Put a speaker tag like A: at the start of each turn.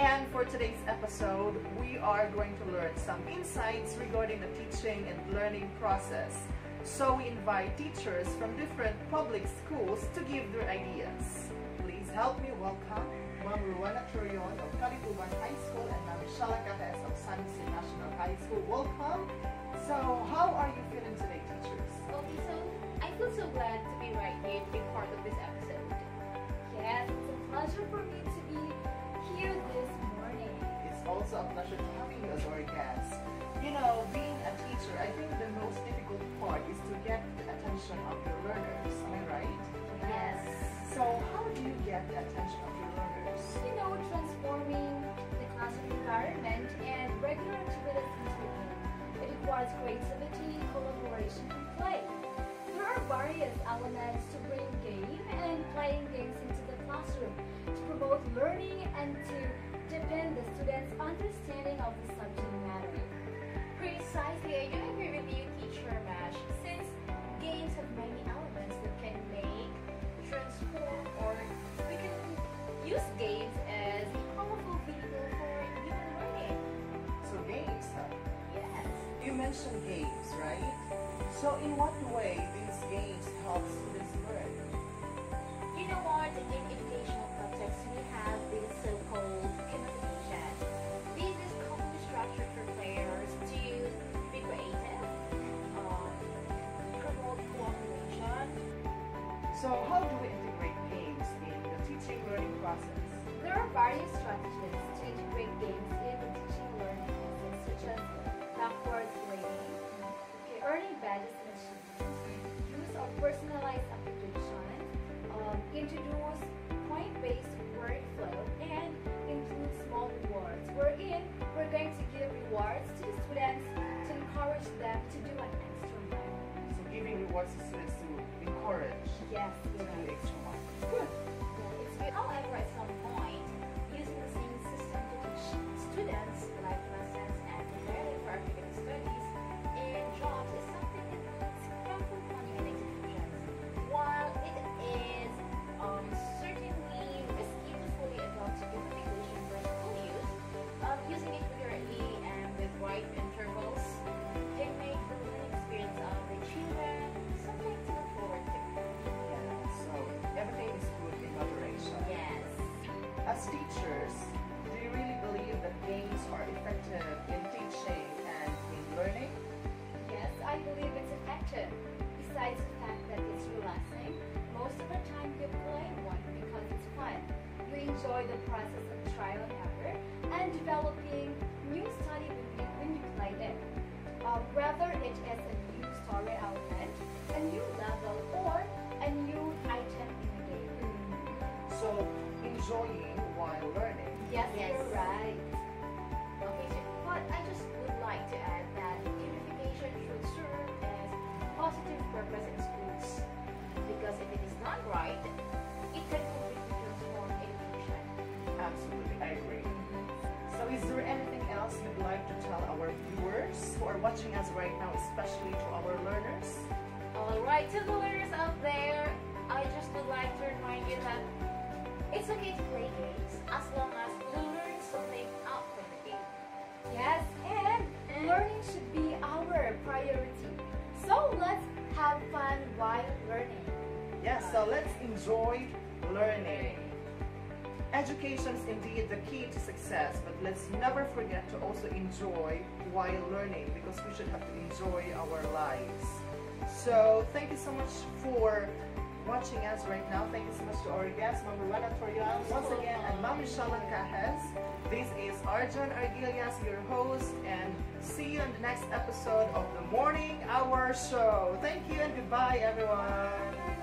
A: And for today's episode, we are going to learn some insights regarding the teaching and learning process. So we invite teachers from different public schools to give their ideas. Please help me welcome Ma'am Ruana Turion of Kalituban High School and Ma'am Shala of San Jose National High School. Welcome. So how are you feeling today, teachers?
B: Okay, so I feel so glad to be right here to be part of this episode.
C: Yes, it's a pleasure for me to be
A: attention of your learners. Am I right?
C: Yes.
A: So how do you get the attention of your learners?
C: You know, transforming the classroom environment and regular activities into a game. It requires creativity, collaboration, and play. There are various elements to bring game and playing games into the classroom to promote learning and to deepen the students' understanding of the subject matter.
B: Precisely, I do agree with you, Teacher Mash, use games as a powerful vehicle for human learning.
A: So games, huh?
B: Yes.
A: You mentioned games, right? So in what way these games help students
C: various strategies to integrate games in the teaching learning process, such as backwards grading, okay, earning badges and achievements, use of personalized applications, um, introduce point-based workflow, and include small rewards. Wherein we're going to give rewards to the students to encourage them to do an extra mile.
A: So giving rewards to students to encourage
C: Yes,
A: to do extra mile. Good. As teachers, do you really believe that games are effective in teaching and in learning?
C: Yes, I believe it's effective. Besides the fact that it's relaxing, most of the time you play one because it's fun. You enjoy the process of trial and error and developing new study when you, when you play it. Um, whether it is a new story element, a new level, or a new item in the game.
A: So enjoying while learning.
C: Yes,
B: Yes.
C: you're right.
B: Okay, so, but I just would like to add that gamification should serve as positive purpose in schools because if it is done right, it can completely transform education.
A: Absolutely, I agree. Mm-hmm. So is there anything else you'd like to tell our viewers who are watching us right now, especially to our learners?
B: All right, to the learners out there, I just would like to remind you that it's okay to play games as long as you learn something out from the game.
C: Yes, and learning should be our priority. So let's have fun while learning.
A: Yes, so let's enjoy learning. Education is indeed the key to success, but let's never forget to also enjoy while learning because we should have to enjoy our lives. So thank you so much for watching us right now. Thank you so much to our guest, Ma'am Ruana Torian, once again, and Ma'am Shala Cajes. This is Arjun Argilias, your host, and see you in the next episode of the Morning Hour Show. Thank you and goodbye, everyone.